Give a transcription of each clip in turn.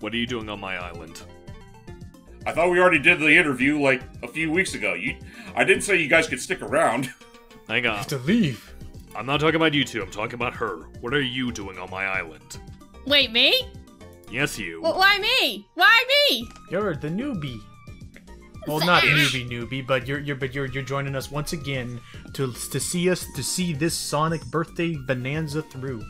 What are you doing on my island? I thought we already did the interview like a few weeks ago. You, I didn't say you guys could stick around. Hang on. Have To leave. I'm not talking about you two, I'm talking about her. What are you doing on my island? Wait, me? Yes, you. Wh- why me? Why me? You're the newbie. Well, not newbie newbie, but you're you're but you're you're joining us once again to to see us to see this Sonic birthday bonanza through.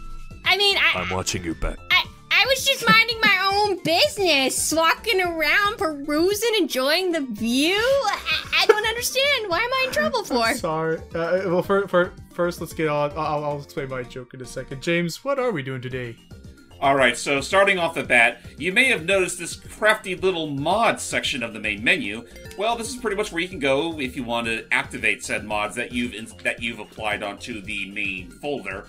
I mean, I, I'm watching you back. I, I was just minding my own business, walking around, perusing, enjoying the view. I, I don't understand. Why am I in trouble for? Sorry. Uh, well, for, for, first, let's get on. I'll, I'll explain my joke in a second. James, what are we doing today? Alright, so starting off the bat, you may have noticed this crafty little mods section of the main menu. Well, this is pretty much where you can go if you want to activate said mods that you've in- that you've applied onto the main folder.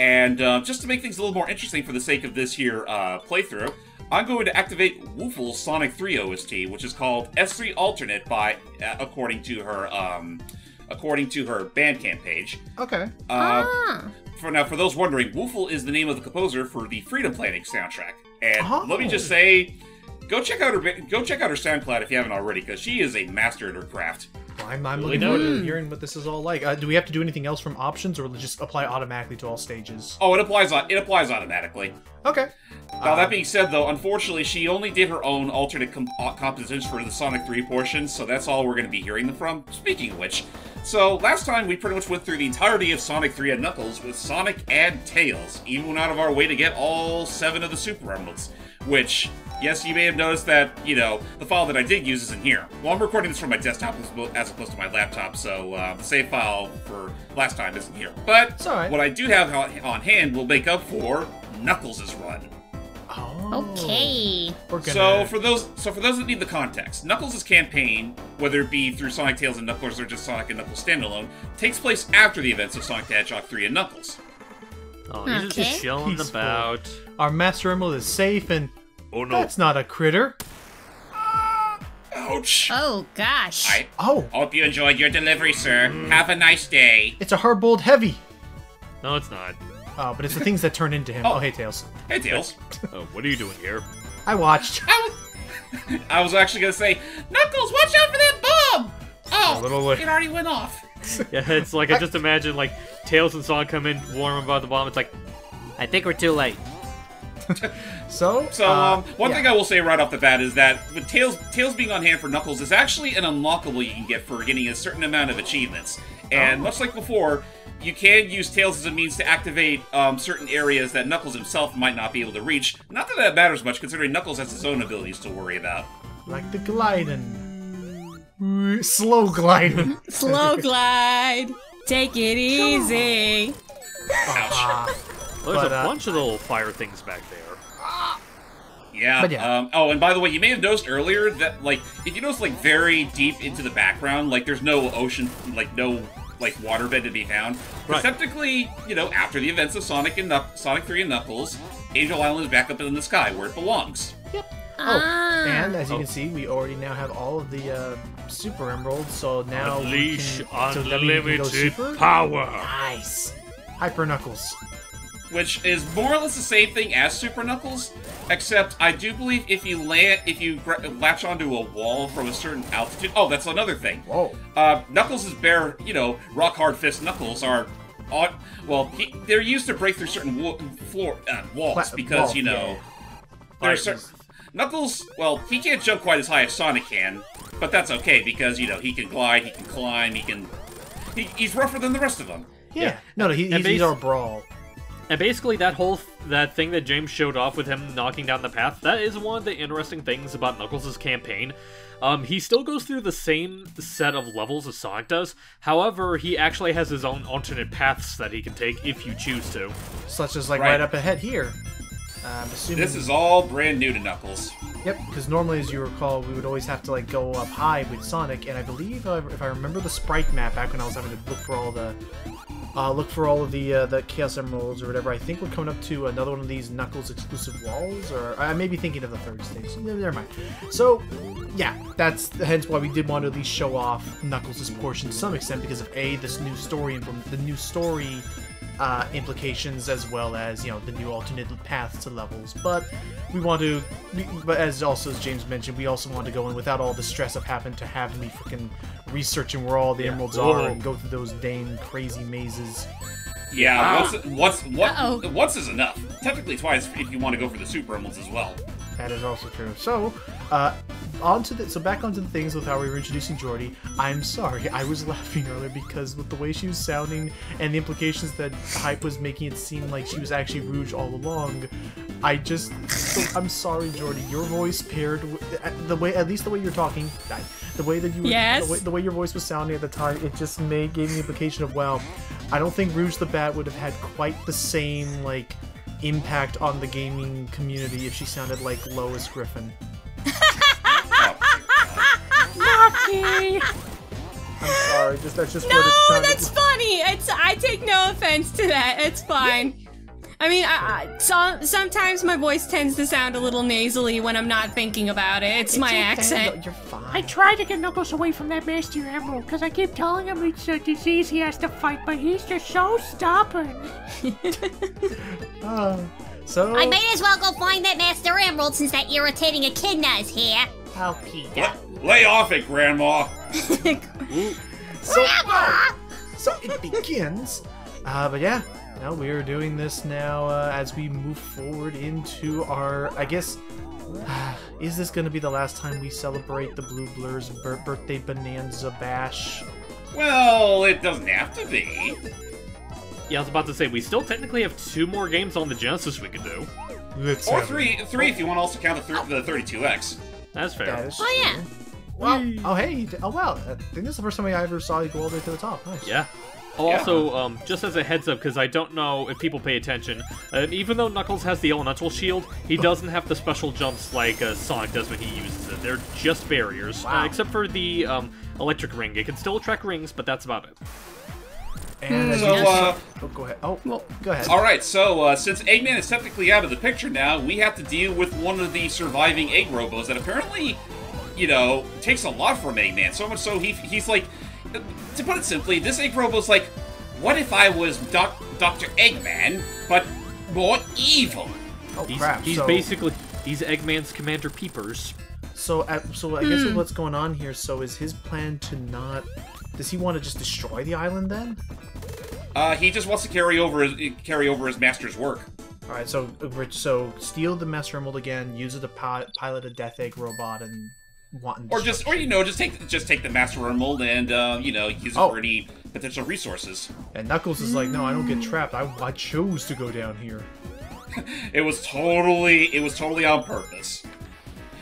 And uh, just to make things a little more interesting for the sake of this here uh, playthrough, I'm going to activate Woofle's Sonic 3 OST, which is called S3 Alternate by, uh, according to her, um, according to her Bandcamp page. Okay. Uh, ah. for now, for those wondering, Woofle is the name of the composer for the Freedom Planet soundtrack. And Oh. let me just say, go check out her go check out her SoundCloud if you haven't already, because she is a master at her craft. I'm, I'm Really looking forward to hearing what this is all like. Uh, do we have to do anything else from options, or will it just apply automatically to all stages? Oh, it applies on it applies automatically. Okay. Now that being said, though, unfortunately, she only did her own alternate com- uh, compositions for the Sonic 3 portion, so that's all we're going to be hearing them from. Speaking of which, so last time we pretty much went through the entirety of Sonic 3 and Knuckles with Sonic and Tails, even out of our way to get all seven of the Super Emeralds. Which, yes, you may have noticed that, you know, the file that I did use isn't here. Well, I'm recording this from my desktop as opposed to my laptop, so uh, the save file for last time isn't here. But It's alright. what I do have on on hand will make up for Knuckles' run. Oh. Okay. Gonna. So for those, so for those that need the context, Knuckles' campaign, whether it be through Sonic Tales and Knuckles or just Sonic and Knuckles standalone, takes place after the events of Sonic the Hedgehog 3 and Knuckles. Oh, he's Okay. just chilling Peaceful. about. our Master Emerald is safe, and Oh no. that's not a critter. Ouch! Oh gosh. I Oh, hope you enjoyed your delivery, sir. Have a nice day. it's a hard-boiled heavy. No, it's not. Oh, but it's the things that turn into him. Oh. Oh, hey, Tails. Hey, Tails. Oh, what are you doing here? I watched. I was, I was actually gonna say, Knuckles, watch out for that bomb! Oh, A little late. it already went off. Yeah, it's like I just imagine like Tails and Sonic come in, warm about the bomb. It's like, I think we're too late. So, So, uh, um, one yeah. thing I will say right off the bat is that with Tails, Tails being on hand for Knuckles is actually an unlockable you can get for getting a certain amount of achievements. And Oh. much like before, you can use Tails as a means to activate um, certain areas that Knuckles himself might not be able to reach. Not that that matters much, considering Knuckles has his own abilities to worry about. like the gliding, slow gliding. Slow glide. Take it easy. Ah, Well, there's But, a uh, bunch of little fire things back there. Yeah. Yeah. Um, oh, and by the way, you may have noticed earlier that, like, if you notice, like, very deep into the background, like, there's no ocean, like, no, like, waterbed to be found. Right. Technically, you know, after the events of Sonic and Knuck- Sonic 3 and Knuckles, Angel Island is back up in the sky where it belongs. Yep. Oh, Ah. and as you Oh. can see, we already now have all of the uh, super emeralds. So now we Unleash can, so we can go unlimited super. power. Nice. Hyper Knuckles. Which is more or less the same thing as Super Knuckles, except I do believe if you land, if you latch onto a wall from a certain altitude. Oh, that's another thing. Whoa. Uh, Knuckles' bare, you know, rock hard fist knuckles are, on, well, he, they're used to break through certain wo- floor uh, walls Pla- because walls, you know yeah. there are certain Knuckles. Well, he can't jump quite as high as Sonic can, but that's okay because you know he can glide, he can climb, he can. He, he's rougher than the rest of them. Yeah. Yeah. No, no, he, he's, he's our brawl. And basically, that whole that thing that James showed off with him knocking down the path, that is one of the interesting things about Knuckles' campaign. Um, he still goes through the same set of levels as Sonic does. However, he actually has his own alternate paths that he can take if you choose to. Such as like Right. right, up ahead here. Um, assuming, This is all brand new to Knuckles. Yep, because normally, as you recall, we would always have to like go up high with Sonic, and I believe uh, if I remember the sprite map back when I was having to look for all the uh, look for all of the uh, the Chaos Emeralds or whatever. I think we're coming up to another one of these Knuckles exclusive walls, or I may be thinking of the third stage. Ne- Never mind. So, yeah, that's hence why we did want to at least show off Knuckles' portion to some extent because of a this new story and from the new story uh, implications as well as you know the new alternate paths to levels. But we want to, but as also as James mentioned, we also want to go in without all the stress of having to have me freaking researching where all the emeralds are and go through those dang crazy mazes. Yeah, once, once, what, Uh-oh. once is enough. Technically twice if you want to go for the super emeralds as well. That is also true. So, uh, onto the so back onto the things with how we were introducing Jordy. I'm sorry, I was laughing earlier because with the way she was sounding and the implications that hype was making it seem like she was actually Rouge all along. I just, so, I'm sorry, Jordy. Your voice paired with, the way, at least the way you're talking, the way that you, were, Yes? the, way, the way your voice was sounding at the time, it just made gave me the implication of wow. I don't think Rouge the Bat would have had quite the same like impact on the gaming community if she sounded like Lois Griffin. Okay. I'm sorry, just that's just what it No, sounded. that's funny. It's I take no offense to that. It's fine. I mean, I, I, so, sometimes my voice tends to sound a little nasally when I'm not thinking about it. It's, my okay, accent. You're fine. I tried to get Knuckles away from that Master Emerald because I keep telling him it's a disease he has to fight, but he's just so stubborn. Uh, so I may as well go find that Master Emerald since that irritating echidna is here. I'll pee La- lay off it, Grandma. So, so it begins. Uh, but yeah, now we are doing this now uh, as we move forward into our. I guess. Is this going to be the last time we celebrate the Blue Blur's bir- birthday bonanza bash? Well, it doesn't have to be. Yeah, I was about to say, we still technically have two more games on the Genesis we could do. Let's Or three, three if you want to also count the, thir- the 32X. That's fair. That is Oh, yeah. True. Well, oh hey, you did- oh wow! I think this is the first time I ever saw you go all the way to the top. Nice. Yeah. Oh, Yeah. also, um, just as a heads up, because I don't know if people pay attention, uh, even though Knuckles has the elemental shield, he doesn't have the special jumps like uh, Sonic does when he uses it. They're just barriers, Wow. uh, except for the um, electric ring. It can still attract rings, but that's about it. And So, uh, oh, go ahead. Oh, well, go ahead. all right. So uh, since Eggman is technically out of the picture now, we have to deal with one of the surviving egg robos that apparently, you know, takes a lot from Eggman. So much so he he's like, to put it simply, this egg robo's like, what if I was Doc, Doctor Eggman, but more evil? oh He's, crap! he's so, basically he's Eggman's Commander Peepers. So, uh, so I guess what's going on here? So, is his plan to not? Does he want to just destroy the island then? Uh, he just wants to carry over his, carry over his master's work. All right. So, uh, So, steal the Master Emerald again. Use it to pilot a Death Egg robot and want. and Or just, or you know, just take just take the Master Emerald and uh, you know use it Oh. for any potential resources. And Knuckles is like, no, I don't get trapped. I, I chose to go down here. It was totally, it was totally on purpose.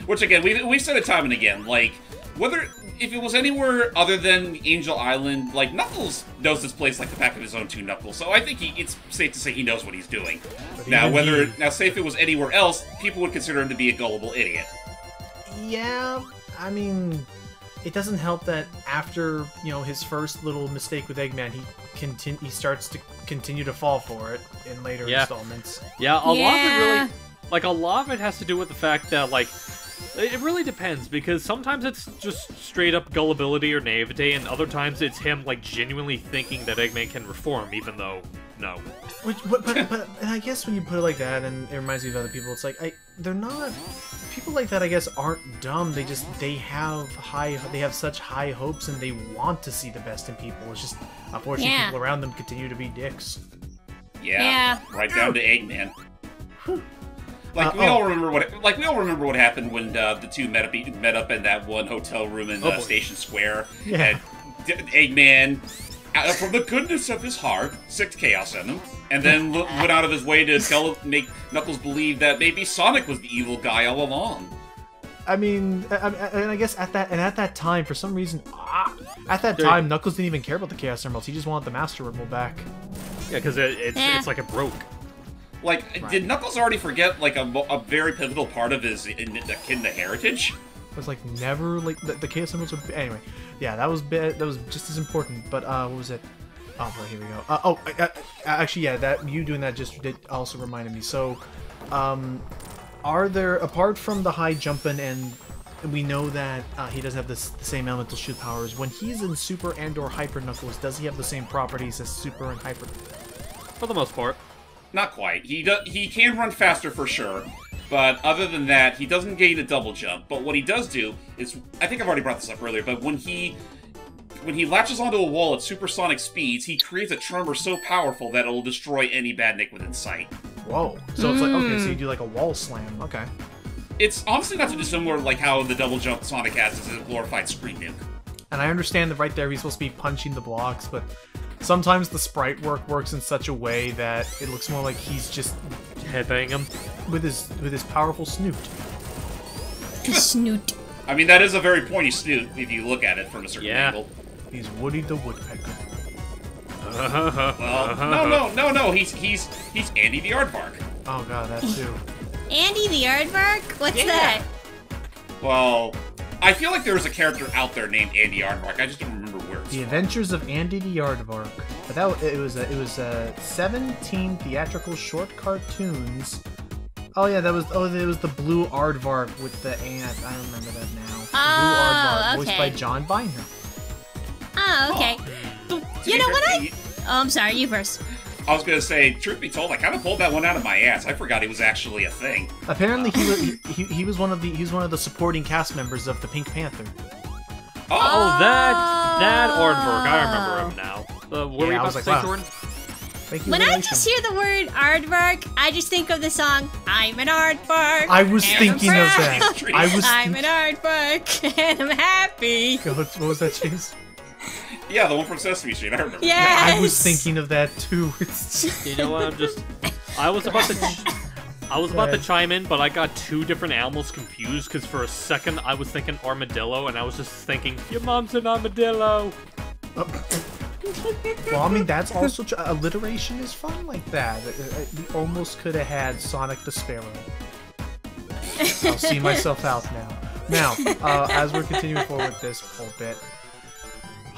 Which again, we've we've said it time and again. Like whether if it was anywhere other than Angel Island, like Knuckles knows this place like the back of his own two knuckles. So I think he, it's safe to say he knows what he's doing. Now, whether he- now say if it was anywhere else, people would consider him to be a gullible idiot. Yeah, I mean, it doesn't help that after you know his first little mistake with Eggman, he continue he starts to continue to fall for it in later Yeah. installments. Yeah, a lot of it really, like a lot of it has to do with the fact that like. It really depends because sometimes it's just straight up gullibility or naivete, and other times it's him like genuinely thinking that Eggman can reform, even though no. Which, but, but, but and I guess when you put it like that, and it reminds me of other people, it's like I they're not people like that. I guess aren't dumb. They just they have high they have such high hopes, and they want to see the best in people. It's just unfortunately Yeah. people around them continue to be dicks. Yeah, Yeah. right down to Eggman. Like Uh, we oh. all remember what like we all remember what happened when uh, the two met up met up in that one hotel room in Oh, uh. Station Square. Yeah. And D- Eggman, out from the goodness of his heart, six chaos in him, and then lo- went out of his way to tell make Knuckles believe that maybe Sonic was the evil guy all along. I mean, I, I, and I guess at that and at that time, for some reason, ah, at that Dude. time, Knuckles didn't even care about the Chaos Emeralds. He just wanted the Master Emerald back. Yeah, because it, it's Yeah. it's like it broke. Like, did Knuckles already forget like a, a very pivotal part of his in, Echidna heritage? Was like never like the, the Chaos Emeralds were anyway. Yeah, that was bit, that was just as important. But uh, what was it? Oh, boy, here we go. Uh, oh, uh, uh, actually, yeah, that you doing that just did also reminded me. So, um, are there apart from the high jumping and we know that uh, he doesn't have this, the same elemental shoot powers. When he's in Super and or Hyper Knuckles, does he have the same properties as Super and Hyper? for the most part. Not quite. He do, he can run faster for sure, but other than that, he doesn't gain a double jump. But what he does do is, I think I've already brought this up earlier, but when he when he latches onto a wall at supersonic speeds, he creates a tremor so powerful that it'll destroy any badnik within sight. Whoa. So it's like okay, Mm. so you do like a wall slam. Okay. It's honestly not too dissimilar like how the double jump Sonic has is a glorified screen nuke. And I understand that right there he's supposed to be punching the blocks, but sometimes the sprite work works in such a way that it looks more like he's just Headbang him. with his with his powerful snoot. Snoot. I mean, that is a very pointy snoot if you look at it from a certain Yeah. angle. He's Woody the Woodpecker. Well, no, no, no, no. He's he's he's Andy the Aardvark. Oh god, that too. Andy the Aardvark? What's Yeah. that? Well, I feel like there's a character out there named Andy Aardvark. I just don't remember where it's The. Adventures of Andy the Aardvark. But that it was a, it was uh, a 17 theatrical short cartoons. Oh yeah, that was oh it was the blue Aardvark with the ant. I remember that now. Oh, blue Aardvark, voiced by John Byner. Oh, okay. To You know what I? Oh, I'm sorry, you first. I was gonna say, truth be told, I kind of pulled that one out of my ass. I forgot he was actually a thing. Apparently he was he, he, he was one of the he was one of the supporting cast members of the Pink Panther. Oh, Oh, that that Aardvark. I remember him now. Uh, what were Yeah, you I about was to like, say, wow. Jordan? Thank you. When I just hear the word aardvark, I just think of the song "I'm an aardvark." I was and I'm thinking of that. I was I'm an aardvark and I'm happy. what, what was that, James? yeah, the one from Sesame Street. I remember. Yes. I was thinking of that too. You know what? I'm just. I was about to. I was about to chime in, but I got two different animals confused because for a second I was thinking armadillo, and I was just thinking, your mom's an armadillo. well, I mean that's also alliteration is fun like that. Uh, uh, We almost could have had Sonic the Sparrow. I'll see myself out now. Now, uh, as we're continuing forward with this whole bit,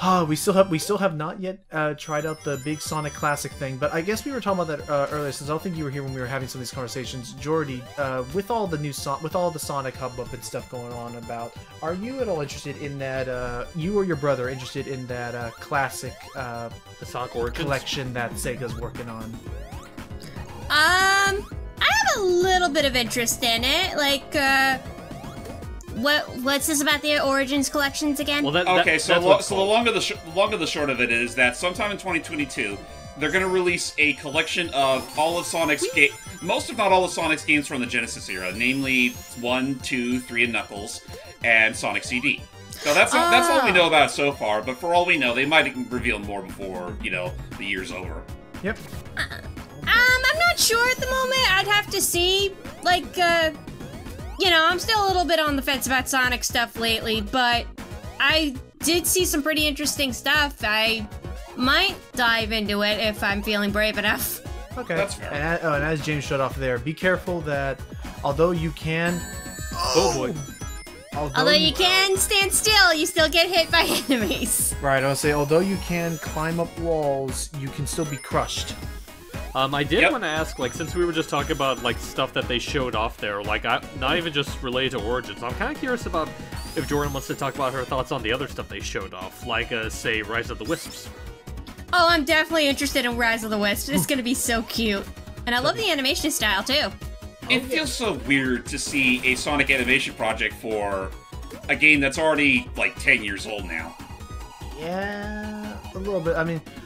uh, we still have we still have not yet uh, tried out the big Sonic Classic thing, but I guess we were talking about that uh, earlier. Since I don't think you were here when we were having some of these conversations, Jordy, uh, with all the new son- with all the Sonic hubbub and stuff going on about, are you at all interested in that? Uh, you or your brother interested in that uh, classic uh, The Sonic Origins. collection that Sega's working on? Um, I have a little bit of interest in it. Like, uh, what what's this about the Origins collections again? Well, that, that Okay, so lo- so the called. long of the sh- the long of the short of it is that sometime in 2022 they're going to release a collection of all of Sonic's ga- most if not all of Sonic's games from the Genesis era, namely one, two, three, and Knuckles, and Sonic CD. So that's all, that's all we Ah. know about it so far. But for all we know, they might reveal more before you know the year's over. Yep. Um, I'm not sure at the moment. I'd have to see. Like, uh, you know, I'm still a little bit on the fence about Sonic stuff lately, but I did see some pretty interesting stuff. I might dive into it if I'm feeling brave enough. Okay. That's fair. And, a- oh, and as James showed off there, be careful that although you can, Oh boy. although, Although you can stand still, you still get hit by enemies. right, I was say although you can climb up walls, you can still be crushed. Um, I did Yep. want to ask, like, since we were just talking about like stuff that they showed off there, like, I, not even just related to Origins. I'm kind of curious about if Jordan wants to talk about her thoughts on the other stuff they showed off, like, uh, say, Rise of the Wisps. Oh, I'm definitely interested in Rise of the Wisps. It's gonna be so cute. And I love the animation style too. It feels so weird to see a Sonic animation project for a game that's already like 10 years old now. Yeah, a little bit. I mean, I,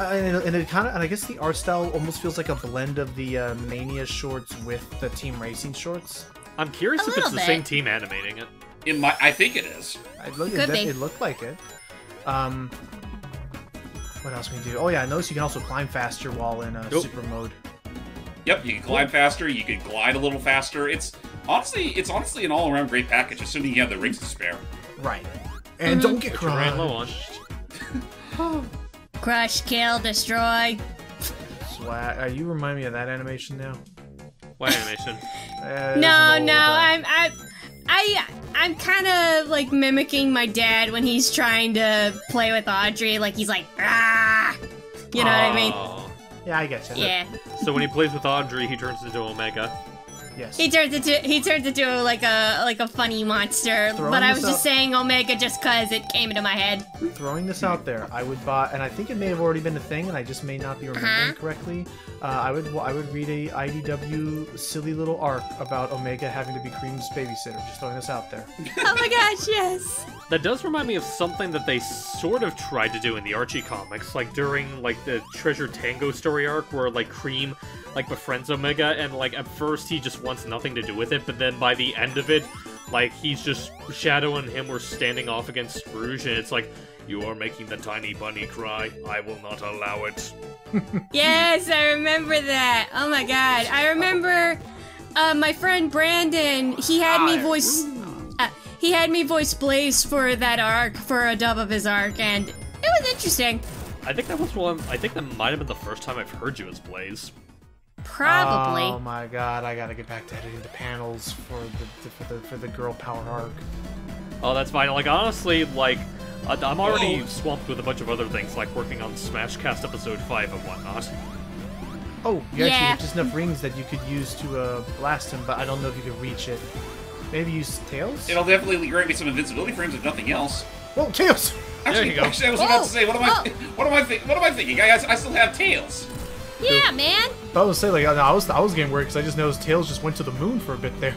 and it, and it kind of, and I guess the art style almost feels like a blend of the uh, Mania shorts with the Team Racing shorts. I'm curious A if it's little the bit. same team animating it. It might, I think it is. I look, Could it, be. it looked like it. Um, what else can we do? Oh yeah, I noticed you can also climb faster while in uh, Nope. super mode. Yep, you can climb faster, you can glide a little faster. It's honestly, it's honestly an all-around great package, assuming you have the rings to spare. Right. And don't get Which you ran low crushed. on. Crush, kill, destroy. Swag. Uh, you remind me of that animation now. What animation? Uh, No, no, old, uh, I'm I I I'm kind of like mimicking my dad when he's trying to play with Audrey. Like he's like, ah, you know what I mean? Yeah, I get you. Yeah. So when he plays with Audrey, he turns into Omega. Yes. He turns into he turns into like a like a funny monster. Throwing but I this was just saying Omega just cause it came into my head. Throwing this out there, I would buy, and I think it may have already been a thing, and I just may not be remembering Uh-huh. correctly. Uh, I would I would read a IDW silly little arc about Omega having to be Cream's babysitter. Just throwing this out there. Oh my gosh, yes. That does remind me of something that they sort of tried to do in the Archie comics, like during like the Treasure Tango story arc, where like Cream like befriends Omega, and like at first he just wants nothing to do with it, but then by the end of it, like he's just Shadow and him were standing off against Scrooge, and it's like. You are making the tiny bunny cry. I will not allow it. Yes, I remember that. Oh my god. I remember uh, my friend Brandon, he had me voice uh, he had me voice Blaze for that arc, for a dub of his arc, and it was interesting. I think that was one. I think that might have been the first time I've heard you as Blaze. Probably. Oh my god, I gotta get back to editing the panels for the for the for the girl power arc. Oh, that's fine. Like honestly, like uh, I'm already Whoa. swamped with a bunch of other things, like working on Smashcast episode five and whatnot. Oh, you actually Yeah. have just enough rings that you could use to uh, blast him, but I don't know if you could reach it. Maybe use tails. It'll definitely grant me some invincibility frames if nothing else. Oh, tails! Actually, you go. actually, I was about to say, what am I, oh. what am I, what am I thinking? I, I still have tails. Yeah, man. I was say like I was I was getting worried because I just noticed tails just went to the moon for a bit there.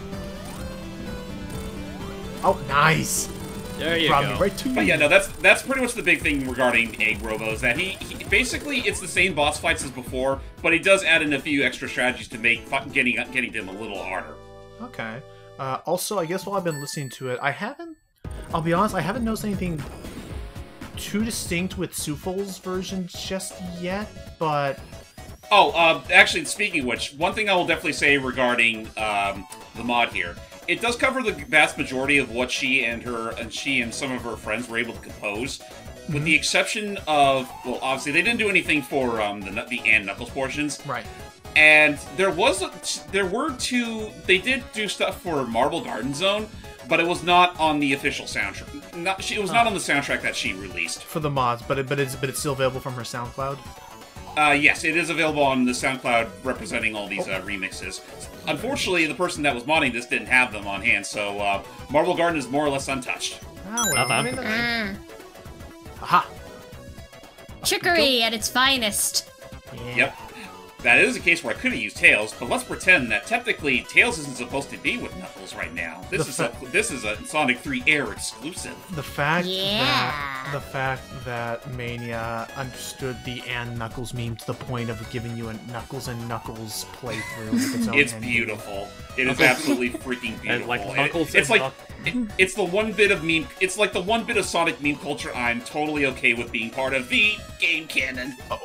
Oh, nice! There you Brought go. right to. But yeah, no, that's that's pretty much the big thing regarding Egg Robo is that he, he basically it's the same boss fights as before, but he does add in a few extra strategies to make fi- getting getting them a little harder. Okay. Uh, also, I guess while I've been listening to it, I haven't. I'll be honest, I haven't noticed anything too distinct with Woofle's version just yet. But Oh, uh, actually, speaking of which, one thing I will definitely say regarding um, the mod here, it does cover the vast majority of what she and her and she and some of her friends were able to compose, with the exception of well, obviously they didn't do anything for um, the the and Knuckles portions, right. and there was a, there were two they did do stuff for Marble Garden Zone, but it was not on the official soundtrack. Not she, it was not on the soundtrack that she released. For the mods, but it, but it's but it's still available from her SoundCloud. Uh, yes, it is available on the SoundCloud representing all these uh, remixes. Unfortunately, the person that was modding this didn't have them on hand, so uh, Marble Garden is more or less untouched. Ah, well, Not I bad. mean, Mm. aha. Trickery at its finest. Yeah. Yep. That is a case where I could have used Tails, but let's pretend that technically Tails isn't supposed to be with Knuckles right now. This The is a, this is a Sonic 3 Air exclusive. The fact Yeah. that the fact that Mania understood the and Knuckles meme to the point of giving you a Knuckles and Knuckles playthrough with its own It's beautiful. It is absolutely freaking beautiful. And, like, it- Knuckles it's and like it- it's the one bit of meme. It's like the one bit of Sonic meme culture I'm totally okay with being part of the game canon. Oh,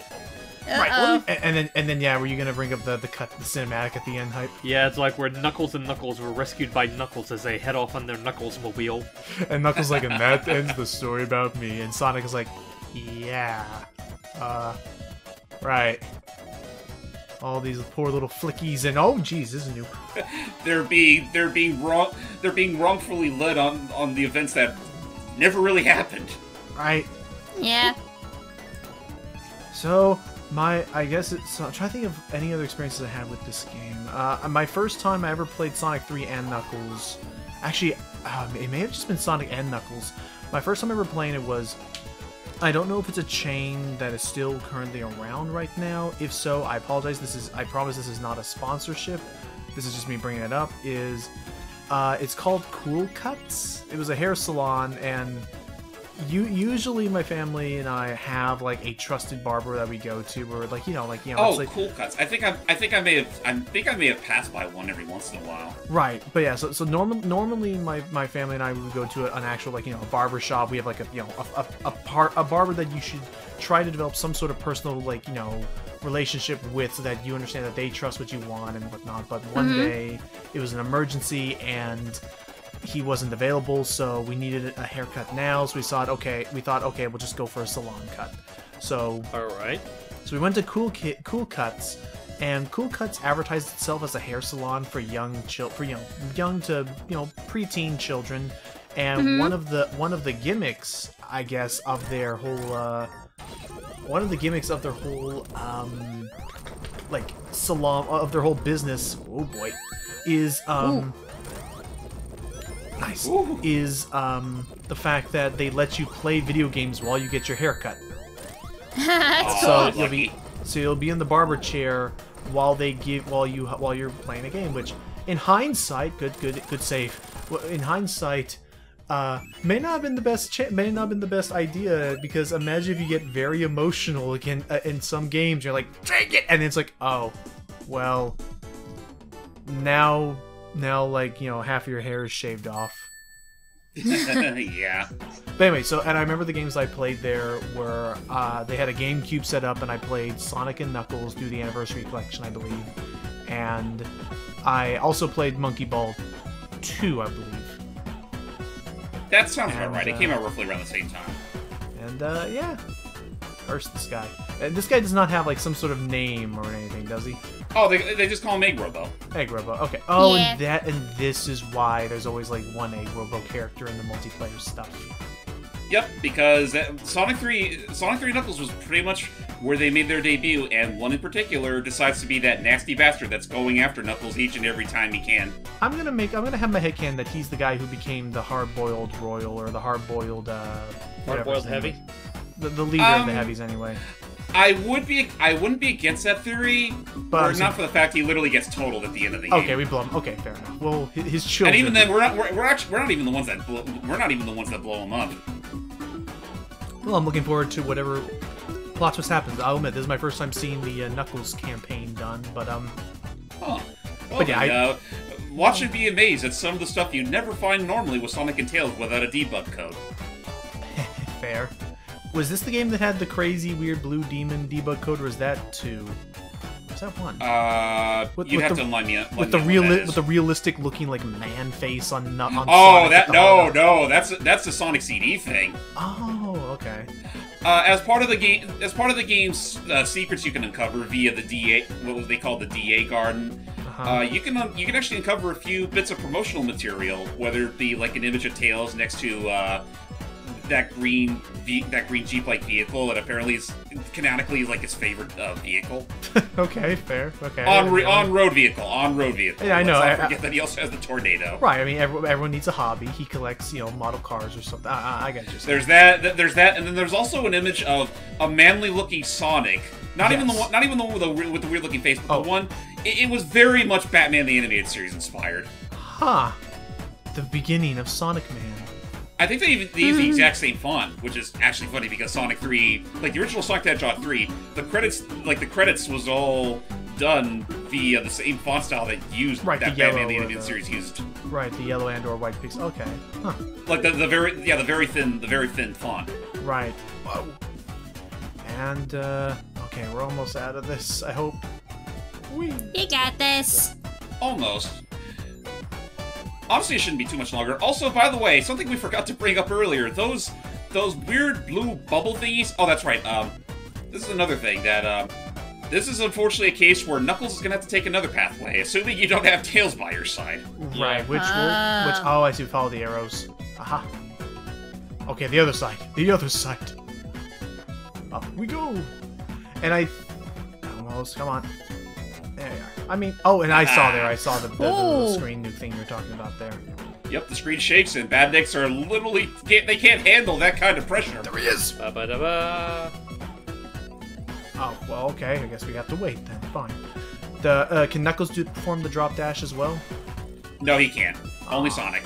Right. Uh-oh. And, and then and then yeah, were you gonna bring up the the cut the cinematic at the end hype? Yeah, it's like where Knuckles and Knuckles were rescued by Knuckles as they head off on their Knuckles mobile. And Knuckles like, and that ends the story about me. And Sonic is like, yeah, uh, right. All these poor little flickies and oh, jeez, this is new. They're being they're being wrong they're being wrongfully led on on the events that never really happened. Right. Yeah. So my, I guess it's. I'm trying to think of any other experiences I had with this game. Uh, my first time I ever played Sonic 3 and Knuckles, actually, um, it may have just been Sonic and Knuckles. My first time ever playing it was. I don't know if it's a chain that is still currently around right now. If so, I apologize. This is. I promise this is not a sponsorship. This is just me bringing it up. Is. Uh, it's called Cool Cuts. It was a hair salon, and you usually my family and I have like a trusted barber that we go to, where like you know, like you know, Oh, it's like cool cuts. I think I I think I may have I think I may have passed by one every once in a while. right. But yeah, so so normal normally my my family and I would go to an actual like you know a barber shop. We have like a you know a a, a part a barber that you should try to develop some sort of personal like you know relationship with, so that you understand that they trust what you want and whatnot. But one mm-hmm. day it was an emergency and he wasn't available, so we needed a haircut now. So we thought, okay, we thought, okay, we'll just go for a salon cut. So Alright. So we went to Cool Ki- Cool Cuts, and Cool Cuts advertised itself as a hair salon for young chil- for young young to you know preteen children. And one of the one of the gimmicks, I guess, of their whole uh, one of the gimmicks of their whole um, like salon of their whole business. Oh boy. is um nice Ooh. is um the fact that they let you play video games while you get your hair cut. That's So Oh, you'll be so you'll be in the barber chair while they give while you while you're playing a game, which in hindsight, good good good save. In hindsight, uh, may not have been the best cha- may not have been the best idea because imagine if you get very emotional again uh, in some games, you're like take it, and it's like oh, well, now now like you know half of your hair is shaved off. yeah. But anyway, so and I remember the games I played there were uh, they had a GameCube set up, and I played Sonic and Knuckles through the Anniversary Collection, I believe, and I also played Monkey Ball 2, I believe. That sounds about And, right. It uh, came out roughly around the same time. And uh, yeah, curse this guy. And this guy does not have like some sort of name or anything, does he? Oh, they, they just call him Egg Robo. Egg Robo. Okay. Oh, Yeah. and that and this is why there's always like one Egg Robo character in the multiplayer stuff. Yep, because uh, Sonic 3 Sonic 3 Knuckles was pretty much where they made their debut, and one in particular decides to be that nasty bastard that's going after Knuckles each and every time he can. I'm gonna make. I'm gonna have my headcanon that he's the guy who became the hard-boiled royal or the hard-boiled. Uh, whatever Hard-boiled heavy? The, the leader of the Um, heavies, anyway. I would be I wouldn't be against that theory, But or not for the fact he literally gets totaled at the end of the game. Okay, we blow him. Okay, fair enough. Well, hi- his children. and even then, we're not we're, we're actually we're not even the ones that blow, we're not even the ones that blow him up. Well, I'm looking forward to whatever plot twist happens. I'll admit this is my first time seeing the uh, Knuckles campaign done, but um, Huh. Well, But yeah, then, I- uh, watch and be amazed at some of the stuff you never find normally with Sonic and Tails without a debug code. fair. Was this the game that had the crazy weird blue demon debug code, or was that two? Was that one? Uh, With- you'd with have the- to line me up. with the real with the realistic looking like man face on on. Oh, Sonic that no, no, that's that's the Sonic CD thing. Oh, okay. Uh, as part of the game, as part of the game's uh, secrets, you can uncover via the DA, what they call the DA garden. Uh-huh. Uh, you can un- you can actually uncover a few bits of promotional material, whether it be like an image of Tails next to uh, that green v- that green Jeep-like vehicle that apparently is canonically like his favorite uh, vehicle okay, fair. Okay. on re- on road vehicle on road vehicle. Yeah, I know, I- not I- forget that he also has the tornado. Right. I mean, everyone, everyone needs a hobby. He collects, you know, model cars or something. I, I, I got you. There's that. th- There's that, and then there's also an image of a manly-looking Sonic. Not even the one. Not even the one with the, weird- with the weird-looking face, but Oh. the one. It, it was very much Batman the Animated Series inspired. Huh. The beginning of Sonic Man. I think they even they use the exact same font, which is actually funny because Sonic 3, like the original Sonic the Hedgehog 3, the credits, like the credits, was all done via the same font style that used Right, that the yellow Batman the Animated the- Series used. Right, the yellow and or white pixel. Okay. Huh. Like the, the very yeah the very thin the very thin font. Right. Whoa. And uh okay, we're almost out of this. I hope. We. You got this. Almost. Honestly, it shouldn't be too much longer. Also, by the way, something we forgot to bring up earlier, those those weird blue bubble thingies. Oh, that's right. Um, this is another thing that um, this is unfortunately a case where Knuckles is gonna have to take another pathway, assuming you don't have Tails by your side. Right. Which will. Ah. Which. Oh, I see. Follow the arrows. Aha. Okay, the other side. The other side. Up we go. And I. Almost. Come on. There you are. I mean. Oh, and I saw there. I saw the, the, the, the screen new thing you're talking about there. Yep, the screen shakes and Badniks are literally can't, they can't handle that kind of pressure. There he is. Ba-ba-da-ba. Oh, well, okay. I guess we have to wait then. Fine. The uh, can Knuckles do perform the drop dash as well? No, he can't. Only Ah. Sonic.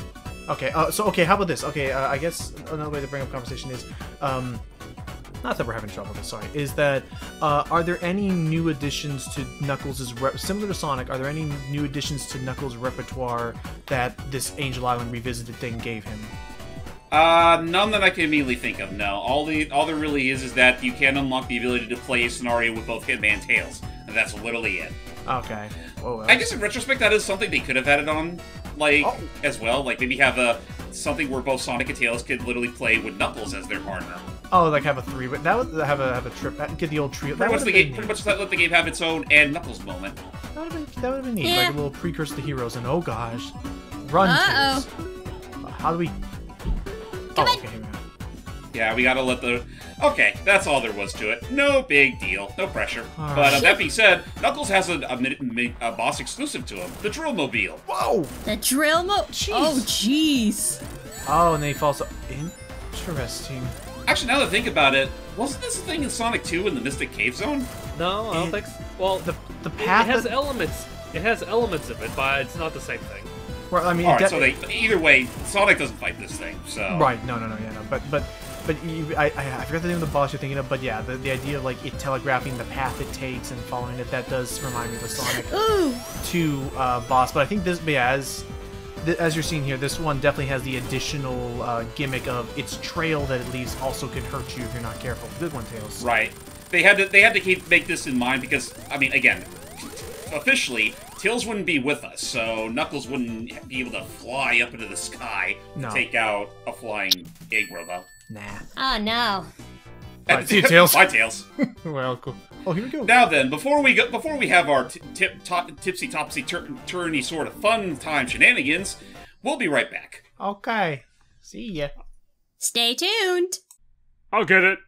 Okay. Uh, so okay, how about this? Okay, uh, I guess another way to bring up conversation is, um, not that we're having trouble with this. Sorry, is that uh, are there any new additions to Knuckles' rep- similar to Sonic? Are there any new additions to Knuckles' repertoire that this Angel Island revisited thing gave him? Uh, none that I can immediately think of. No, all the all there really is is that you can unlock the ability to play a scenario with both Hitman and Tails, and that's literally it. Okay. Whoa, I guess in retrospect, that is something they could have added on, like Oh. as well. Like maybe have a something where both Sonic and Tails could literally play with Knuckles as their partner. Oh, like have a three. But that would have a have a trip. Get the old trio. That Pretty would much the game. been, Pretty much let let the game have its own and Knuckles moment. that would have been, that would have been neat. Yeah. Like a little precursor to Heroes. And oh gosh, run. Uh-oh. Tails. Uh, how do we? Come oh, okay. Here we go. Yeah, we gotta let the. Okay, that's all there was to it. No big deal. No pressure. All But uh, that being said, Knuckles has a, a, mi- mi- a boss exclusive to him the Drill Mobile. Whoa! The drill mo- Oh, jeez. Oh, and then he falls. Interesting. Actually, now that I think about it, wasn't this a thing in Sonic 2 in the Mystic Cave Zone? No, I don't It- think so. Well, The the it path. has that- elements. It has elements of it, but it's not the same thing. well, I mean, All it right, de- so they either way, Sonic doesn't fight this thing. So Right. No, no, no, yeah, no. But but but you, I, I I forgot the name of the boss you're thinking of. But yeah, the, the idea of like it telegraphing the path it takes and following it that does remind me of the Sonic Ooh. 2 uh, boss. But I think this, but yeah, as th- as you're seeing here, this one definitely has the additional uh, gimmick of its trail that it leaves also can hurt you if you're not careful. Good one, Tails. Right. They had to they had to keep make this in mind because I mean again, officially Tails wouldn't be with us, so Knuckles wouldn't be able to fly up into the sky No. to take out a flying egg robot. Nah. Oh no. Alright, see you, Tails. Bye, Tails. Well, cool. Oh, here we go. now then, before we go, before we have our tip, top, tipsy topsy tur- turny sort of fun time shenanigans, we'll be right back. Okay. See ya. Stay tuned. I'll get it.